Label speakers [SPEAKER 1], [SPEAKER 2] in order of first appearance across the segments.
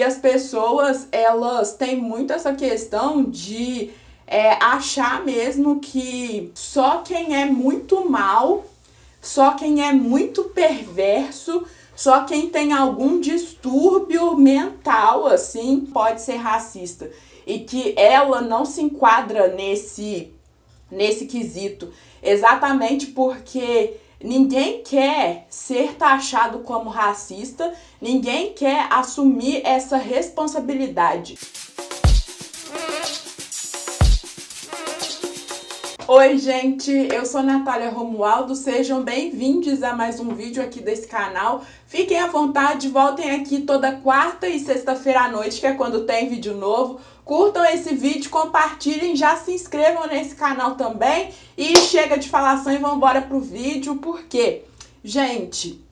[SPEAKER 1] E as pessoas, elas têm muito essa questão de é, achar mesmo que só quem é muito mal, só quem é muito perverso, só quem tem algum distúrbio mental, assim, pode ser racista. E que ela não se enquadra nesse, nesse quesito. Exatamente porque ninguém quer ser taxado como racista, ninguém quer assumir essa responsabilidade. Oi gente, eu sou Natália Romualdo, sejam bem-vindos a mais um vídeo aqui desse canal. Fiquem à vontade, voltem aqui toda quarta e sexta-feira à noite, que é quando tem vídeo novo. Curtam esse vídeo, compartilhem, já se inscrevam nesse canal também. E chega de falação e vamos embora pro vídeo, porque, gente,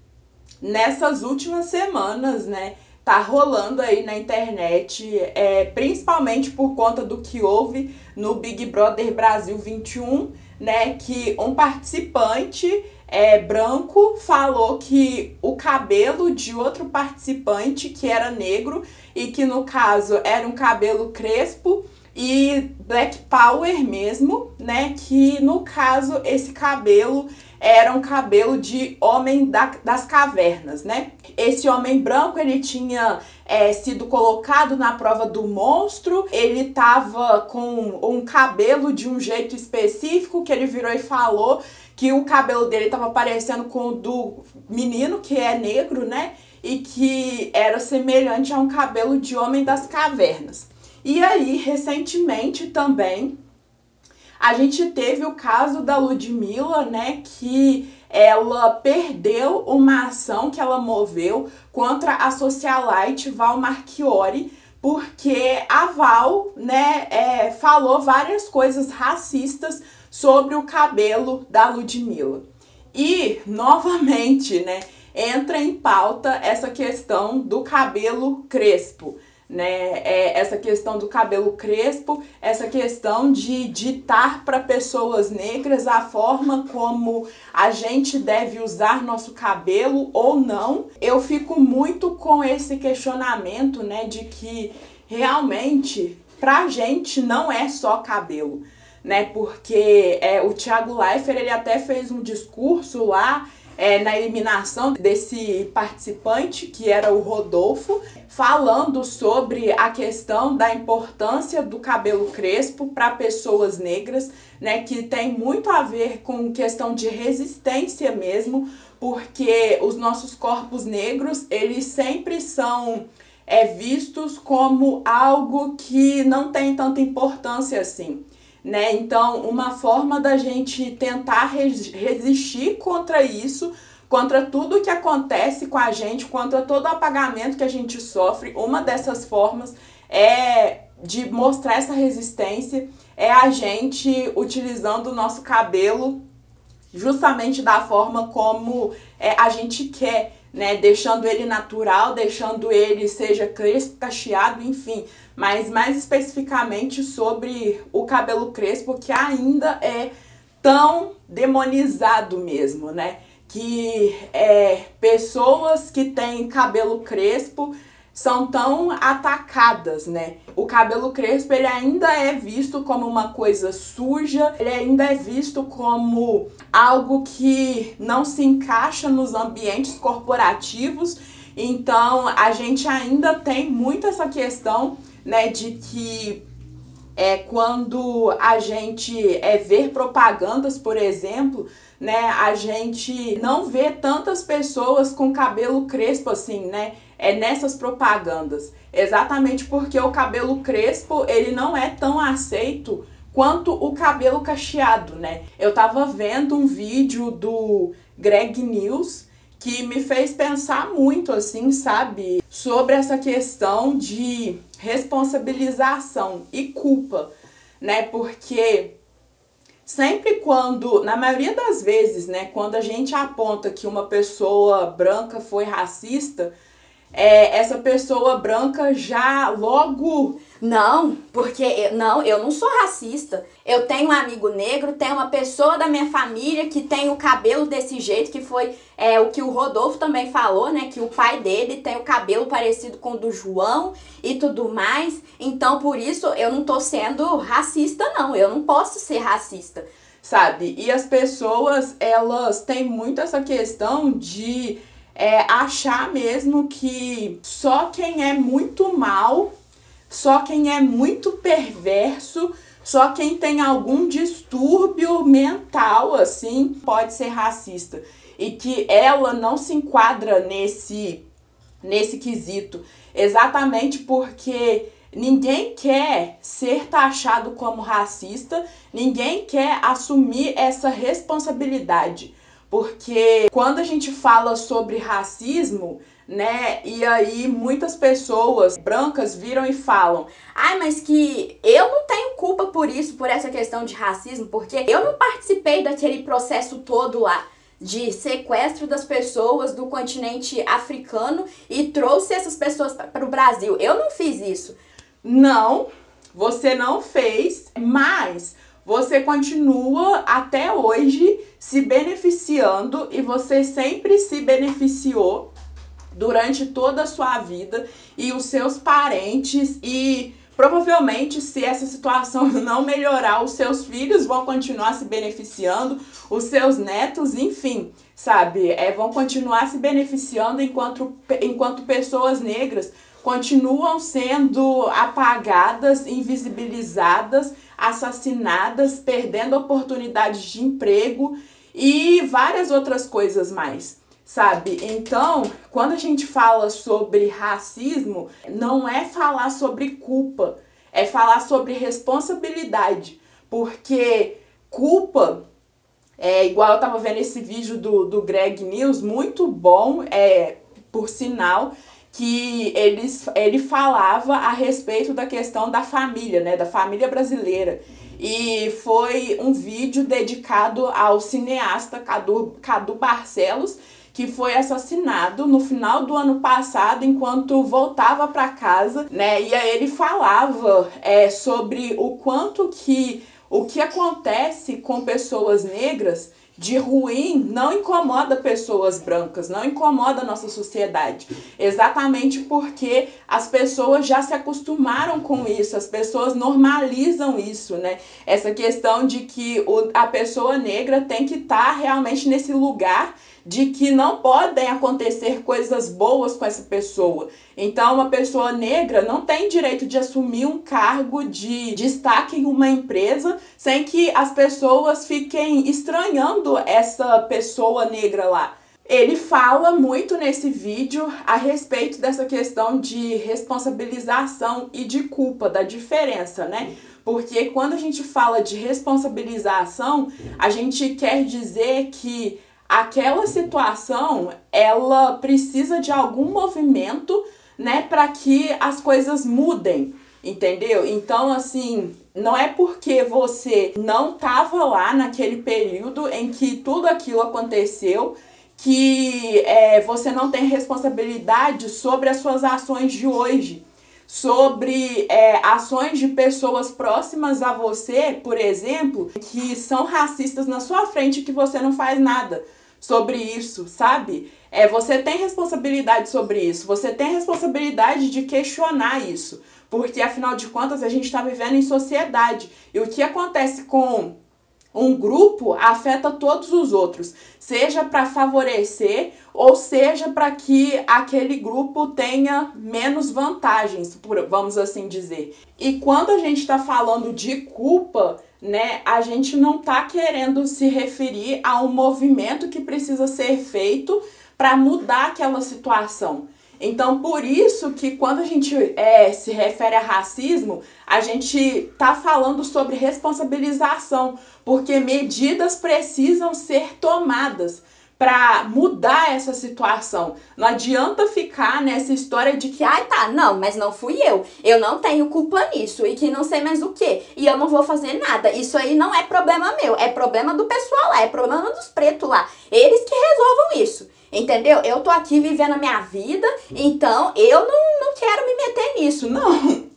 [SPEAKER 1] nessas últimas semanas, né, tá rolando aí na internet, é, principalmente por conta do que houve no Big Brother Brasil 21, né, que um participante é, branco falou que o cabelo de outro participante que era negro e que no caso era um cabelo crespo e Black Power mesmo, né, que no caso esse cabelo era um cabelo de homem da, das cavernas, né? Esse homem branco, ele tinha é, sido colocado na prova do monstro, ele tava com um cabelo de um jeito específico, que ele virou e falou que o cabelo dele tava parecendo com o do menino, que é negro, né? E que era semelhante a um cabelo de homem das cavernas. E aí, recentemente também, a gente teve o caso da Ludmilla, né, que ela perdeu uma ação que ela moveu contra a socialite Val Marchiori, porque a Val, né, é, falou várias coisas racistas sobre o cabelo da Ludmilla. E, novamente, né, entra em pauta essa questão do cabelo crespo né? É essa questão do cabelo crespo, essa questão de ditar para pessoas negras a forma como a gente deve usar nosso cabelo ou não. Eu fico muito com esse questionamento, né, de que realmente pra gente não é só cabelo, né? Porque é, o Thiago Leifert ele até fez um discurso lá é, na eliminação desse participante, que era o Rodolfo, falando sobre a questão da importância do cabelo crespo para pessoas negras, né, que tem muito a ver com questão de resistência mesmo, porque os nossos corpos negros, eles sempre são é, vistos como algo que não tem tanta importância assim né? Então, uma forma da gente tentar resistir contra isso, contra tudo que acontece com a gente, contra todo o apagamento que a gente sofre, uma dessas formas é de mostrar essa resistência é a gente utilizando o nosso cabelo justamente da forma como é, a gente quer né? Deixando ele natural, deixando ele seja crespo, cacheado, enfim. Mas mais especificamente sobre o cabelo crespo, que ainda é tão demonizado mesmo, né? Que é, pessoas que têm cabelo crespo são tão atacadas, né? O cabelo crespo ele ainda é visto como uma coisa suja, ele ainda é visto como algo que não se encaixa nos ambientes corporativos. Então, a gente ainda tem muito essa questão, né, de que é quando a gente é ver propagandas, por exemplo, né, a gente não vê tantas pessoas com cabelo crespo assim, né? É nessas propagandas. Exatamente porque o cabelo crespo, ele não é tão aceito quanto o cabelo cacheado, né? Eu tava vendo um vídeo do Greg News que me fez pensar muito assim, sabe, sobre essa questão de responsabilização e culpa, né? Porque sempre quando, na maioria das vezes, né, quando a gente aponta que uma pessoa branca foi racista, é, essa pessoa branca já logo
[SPEAKER 2] não, porque não, eu não sou racista. Eu tenho um amigo negro, tenho uma pessoa da minha família que tem o cabelo desse jeito, que foi é, o que o Rodolfo também falou, né? Que o pai dele tem o cabelo parecido com o do João e tudo mais. Então, por isso, eu não tô sendo racista, não. Eu não posso ser racista.
[SPEAKER 1] Sabe? E as pessoas, elas têm muito essa questão de é, achar mesmo que só quem é muito mal só quem é muito perverso, só quem tem algum distúrbio mental, assim, pode ser racista. E que ela não se enquadra nesse, nesse quesito. Exatamente porque ninguém quer ser taxado como racista, ninguém quer assumir essa responsabilidade. Porque quando a gente fala sobre racismo, né? E aí muitas pessoas brancas viram e falam:
[SPEAKER 2] "Ai, mas que eu não tenho culpa por isso, por essa questão de racismo, porque eu não participei daquele processo todo lá." de sequestro das pessoas do continente africano e trouxe essas pessoas para o Brasil. Eu não fiz isso.
[SPEAKER 1] Não, você não fez, mas você continua até hoje se beneficiando e você sempre se beneficiou durante toda a sua vida e os seus parentes e provavelmente se essa situação não melhorar, os seus filhos vão continuar se beneficiando, os seus netos, enfim, sabe, é, vão continuar se beneficiando enquanto, enquanto pessoas negras continuam sendo apagadas, invisibilizadas, assassinadas, perdendo oportunidades de emprego e várias outras coisas mais sabe? Então, quando a gente fala sobre racismo, não é falar sobre culpa, é falar sobre responsabilidade, porque culpa é igual eu tava vendo esse vídeo do, do Greg News, muito bom, é por sinal que eles, ele falava a respeito da questão da família, né, da família brasileira. E foi um vídeo dedicado ao cineasta Cadu, Cadu Barcelos, que foi assassinado no final do ano passado enquanto voltava para casa, né? E aí ele falava é, sobre o quanto que o que acontece com pessoas negras de ruim não incomoda pessoas brancas, não incomoda nossa sociedade. Exatamente porque as pessoas já se acostumaram com isso, as pessoas normalizam isso, né? Essa questão de que o, a pessoa negra tem que estar tá realmente nesse lugar de que não podem acontecer coisas boas com essa pessoa. Então, uma pessoa negra não tem direito de assumir um cargo de destaque em uma empresa sem que as pessoas fiquem estranhando essa pessoa negra lá. Ele fala muito nesse vídeo a respeito dessa questão de responsabilização e de culpa, da diferença, né? Porque quando a gente fala de responsabilização, a gente quer dizer que aquela situação ela precisa de algum movimento, né, para que as coisas mudem, entendeu? Então, assim, não é porque você não estava lá naquele período em que tudo aquilo aconteceu que é, você não tem responsabilidade sobre as suas ações de hoje sobre é, ações de pessoas próximas a você, por exemplo, que são racistas na sua frente que você não faz nada sobre isso, sabe? É, você tem responsabilidade sobre isso, você tem responsabilidade de questionar isso, porque afinal de contas a gente está vivendo em sociedade e o que acontece com um grupo afeta todos os outros, seja para favorecer ou seja para que aquele grupo tenha menos vantagens, vamos assim dizer. E quando a gente está falando de culpa, né, a gente não está querendo se referir a um movimento que precisa ser feito para mudar aquela situação. Então, por isso que quando a gente é, se refere a racismo, a gente está falando sobre responsabilização, porque medidas precisam ser tomadas para mudar essa situação. Não adianta ficar nessa história de que,
[SPEAKER 2] ai tá, não, mas não fui eu. Eu não tenho culpa nisso e que não sei mais o que. E eu não vou fazer nada. Isso aí não é problema meu, é problema do pessoal lá, é problema dos pretos lá. Eles que resolvam isso. Entendeu? Eu tô aqui vivendo a minha vida, então eu não, não quero me meter nisso.
[SPEAKER 1] Não.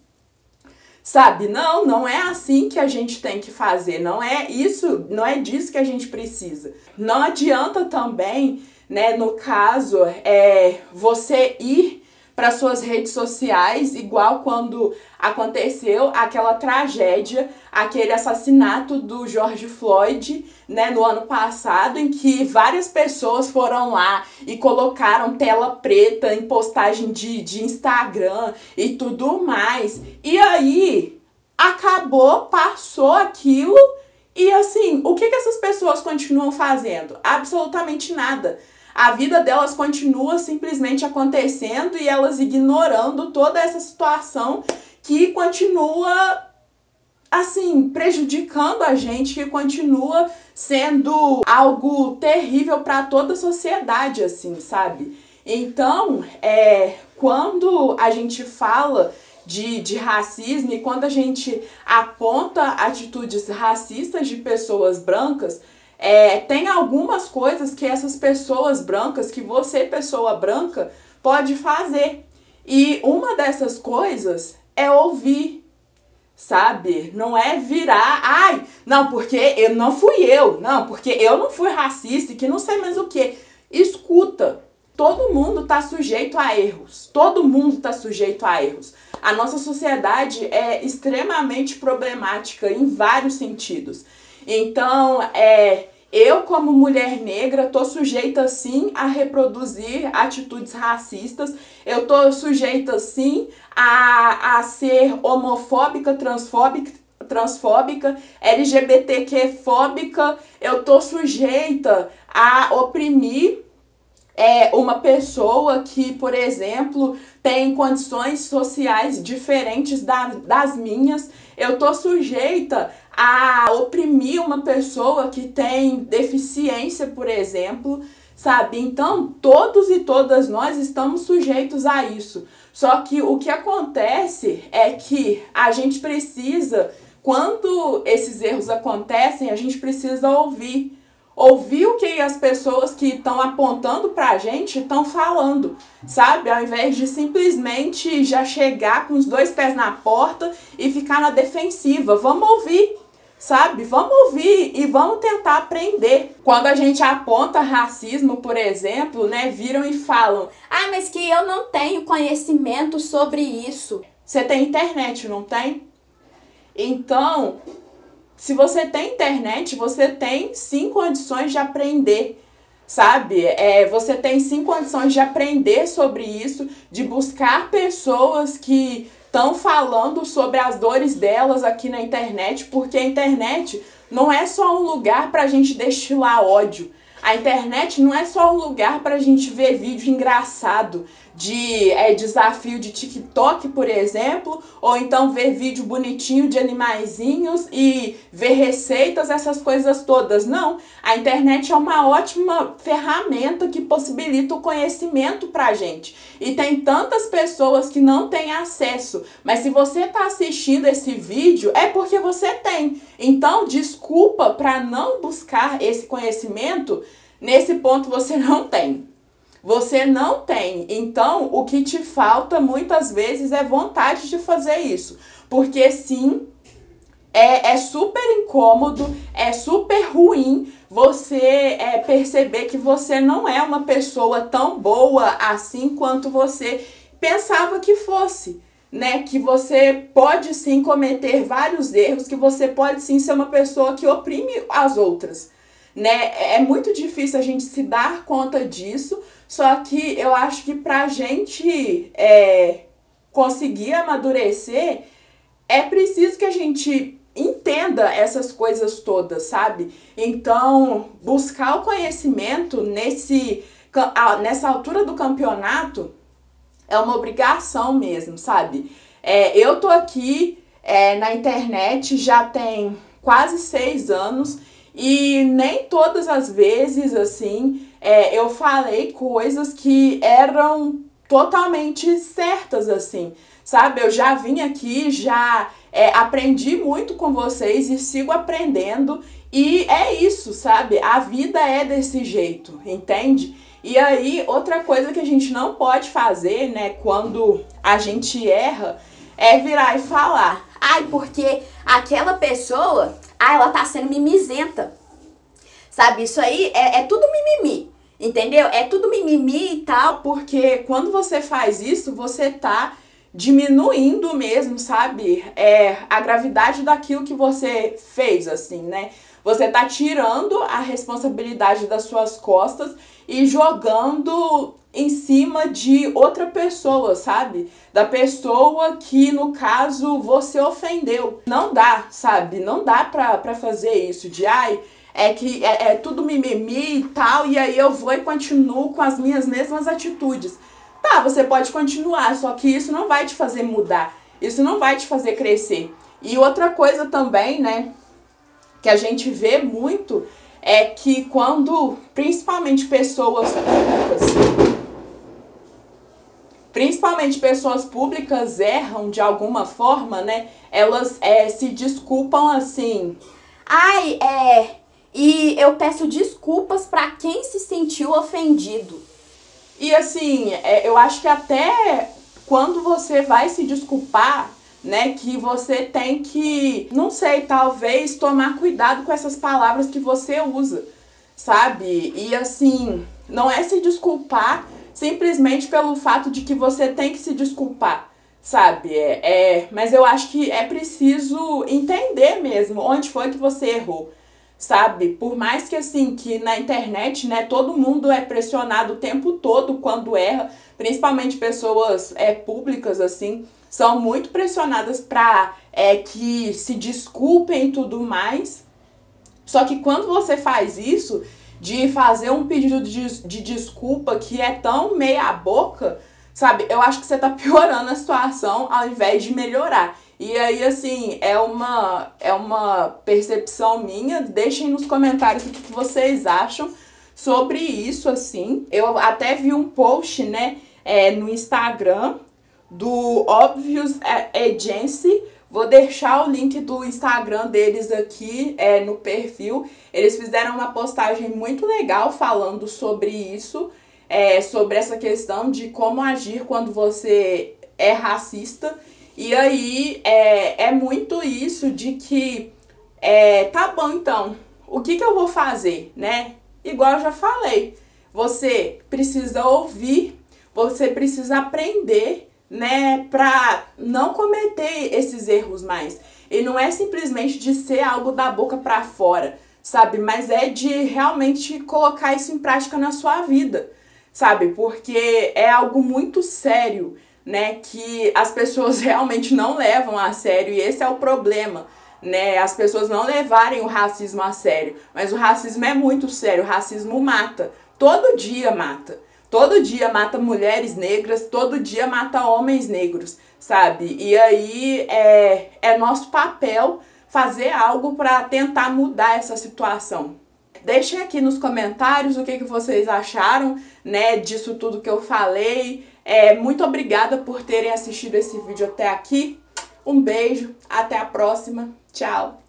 [SPEAKER 1] Sabe? Não, não é assim que a gente tem que fazer. Não é isso, não é disso que a gente precisa. Não adianta também, né, no caso, é você ir para suas redes sociais, igual quando aconteceu aquela tragédia, aquele assassinato do George Floyd, né, no ano passado, em que várias pessoas foram lá e colocaram tela preta em postagem de, de Instagram e tudo mais. E aí acabou, passou aquilo. E assim, o que, que essas pessoas continuam fazendo? Absolutamente nada a vida delas continua simplesmente acontecendo e elas ignorando toda essa situação que continua assim prejudicando a gente, que continua sendo algo terrível para toda a sociedade, assim, sabe? Então, é, quando a gente fala de, de racismo e quando a gente aponta atitudes racistas de pessoas brancas, é, tem algumas coisas que essas pessoas brancas, que você, pessoa branca, pode fazer. E uma dessas coisas é ouvir, sabe? Não é virar, ai, não, porque eu não fui eu, não, porque eu não fui racista e que não sei mais o que. Escuta. Todo mundo está sujeito a erros. Todo mundo está sujeito a erros. A nossa sociedade é extremamente problemática em vários sentidos. Então, é, eu, como mulher negra, tô sujeita sim a reproduzir atitudes racistas. Eu tô sujeita sim a, a ser homofóbica, transfóbica, transfóbica, LGBTQ-fóbica. Eu tô sujeita a oprimir é uma pessoa que, por exemplo, tem condições sociais diferentes da, das minhas, eu tô sujeita a oprimir uma pessoa que tem deficiência, por exemplo, sabe? Então, todos e todas nós estamos sujeitos a isso. Só que o que acontece é que a gente precisa, quando esses erros acontecem, a gente precisa ouvir ouvir o que as pessoas que estão apontando pra gente estão falando, sabe? Ao invés de simplesmente já chegar com os dois pés na porta e ficar na defensiva. Vamos ouvir, sabe? Vamos ouvir e vamos tentar aprender. Quando a gente aponta racismo, por exemplo, né, viram e falam:
[SPEAKER 2] "Ah, mas que eu não tenho conhecimento sobre isso".
[SPEAKER 1] Você tem internet, não tem? Então, se você tem internet, você tem sim condições de aprender, sabe? É, você tem sim condições de aprender sobre isso, de buscar pessoas que estão falando sobre as dores delas aqui na internet, porque a internet não é só um lugar para a gente destilar ódio. A internet não é só um lugar para a gente ver vídeo engraçado de é, desafio de TikTok, por exemplo, ou então ver vídeo bonitinho de animaizinhos e ver receitas, essas coisas todas. Não, a internet é uma ótima ferramenta que possibilita o conhecimento pra gente. E tem tantas pessoas que não têm acesso, mas se você está assistindo esse vídeo é porque você tem. Então, desculpa para não buscar esse conhecimento, nesse ponto você não tem. Você não tem. Então, o que te falta muitas vezes é vontade de fazer isso. Porque sim, é, é super incômodo, é super ruim você é, perceber que você não é uma pessoa tão boa assim quanto você pensava que fosse. Né, que você pode sim cometer vários erros, que você pode sim ser uma pessoa que oprime as outras né? É muito difícil a gente se dar conta disso, só que eu acho que pra gente é, conseguir amadurecer, é preciso que a gente entenda essas coisas todas, sabe? Então, buscar o conhecimento nesse, nessa altura do campeonato é uma obrigação mesmo, sabe? É, eu tô aqui é, na internet já tem quase seis anos e nem todas as vezes, assim, é, eu falei coisas que eram totalmente certas, assim, sabe? Eu já vim aqui, já é, aprendi muito com vocês e sigo aprendendo. E é isso, sabe? A vida é desse jeito, entende? E aí, outra coisa que a gente não pode fazer, né, quando a gente erra, é virar e falar.
[SPEAKER 2] Ai, porque aquela pessoa, ah, ela tá sendo mimizenta. Sabe, isso aí é, é tudo mimimi. Entendeu? É tudo mimimi e tal.
[SPEAKER 1] Porque quando você faz isso, você tá diminuindo mesmo, sabe? É a gravidade daquilo que você fez, assim, né? Você tá tirando a responsabilidade das suas costas e jogando em cima de outra pessoa, sabe? Da pessoa que, no caso, você ofendeu. Não dá, sabe? Não dá pra, pra fazer isso de ai. É que é, é tudo mimimi e tal, e aí eu vou e continuo com as minhas mesmas atitudes. Tá, você pode continuar, só que isso não vai te fazer mudar. Isso não vai te fazer crescer. E outra coisa também, né, que a gente vê muito é que quando, principalmente pessoas públicas, principalmente pessoas públicas erram de alguma forma, né, elas é, se desculpam assim.
[SPEAKER 2] Ai, é. E eu peço desculpas para quem se sentiu ofendido.
[SPEAKER 1] E assim, é, eu acho que até quando você vai se desculpar, né, que você tem que, não sei, talvez tomar cuidado com essas palavras que você usa, sabe? E assim, não é se desculpar simplesmente pelo fato de que você tem que se desculpar, sabe? É, é, mas eu acho que é preciso entender mesmo onde foi que você errou sabe? Por mais que assim, que na internet, né, todo mundo é pressionado o tempo todo quando erra, principalmente pessoas é, públicas, assim, são muito pressionadas para é, que se desculpem e tudo mais. Só que quando você faz isso, de fazer um pedido de, de desculpa que é tão meia boca, sabe? Eu acho que você tá piorando a situação ao invés de melhorar. E aí, assim, é uma, é uma percepção minha. Deixem nos comentários o que vocês acham sobre isso, assim. Eu até vi um post, né, é, no Instagram do Obvious Agency. Vou deixar o link do Instagram deles aqui é, no perfil. Eles fizeram uma postagem muito legal falando sobre isso, é, sobre essa questão de como agir quando você é racista e aí é, é muito isso de que é, tá bom então, o que, que eu vou fazer, né? Igual eu já falei, você precisa ouvir, você precisa aprender, né, pra não cometer esses erros mais. E não é simplesmente de ser algo da boca para fora, sabe? Mas é de realmente colocar isso em prática na sua vida, sabe? Porque é algo muito sério né, que as pessoas realmente não levam a sério e esse é o problema, né? As pessoas não levarem o racismo a sério, mas o racismo é muito sério, o racismo mata, todo dia mata. Todo dia mata mulheres negras, todo dia mata homens negros, sabe? E aí é, é nosso papel fazer algo para tentar mudar essa situação. Deixem aqui nos comentários o que, que vocês acharam, né, disso tudo que eu falei. É, muito obrigada por terem assistido esse vídeo até aqui. Um beijo, até a próxima. Tchau!